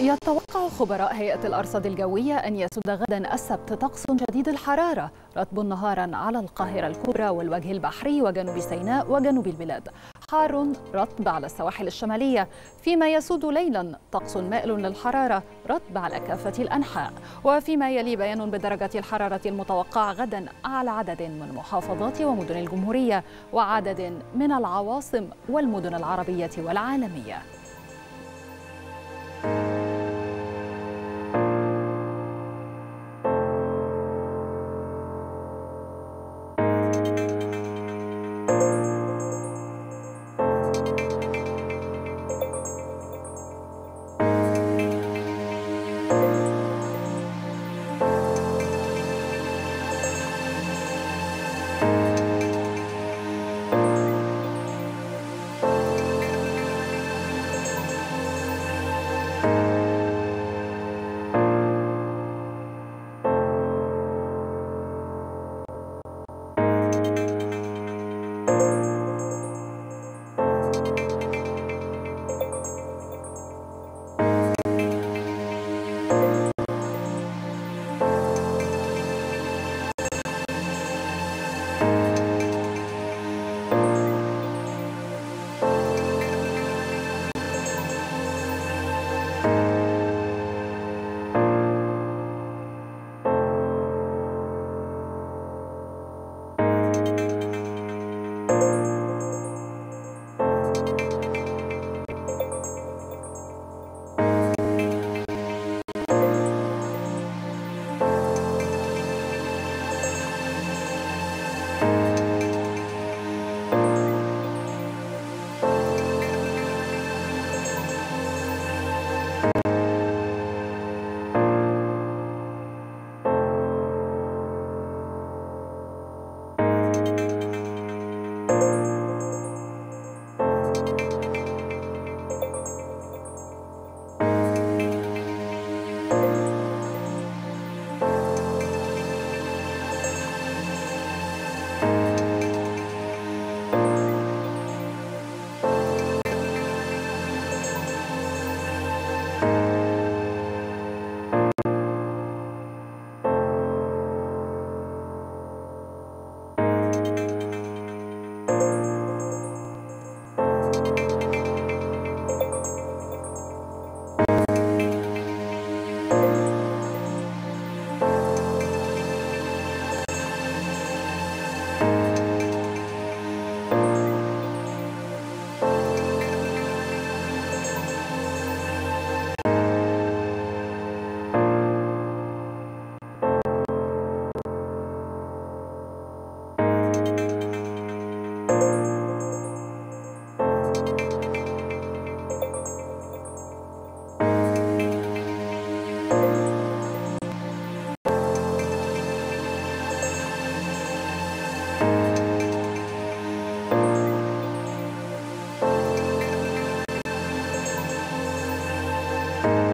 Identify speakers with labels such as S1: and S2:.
S1: يتوقع خبراء هيئة الأرصاد الجوية أن يسود غدا السبت طقس شديد الحرارة رطب نهارا على القاهرة الكبرى والوجه البحري وجنوب سيناء وجنوب البلاد. حار رطب على السواحل الشمالية فيما يسود ليلا طقس مائل للحرارة رطب على كافة الأنحاء. وفيما يلي بيان بدرجة الحرارة المتوقعة غدا على عدد من محافظات ومدن الجمهورية وعدد من العواصم والمدن العربية والعالمية.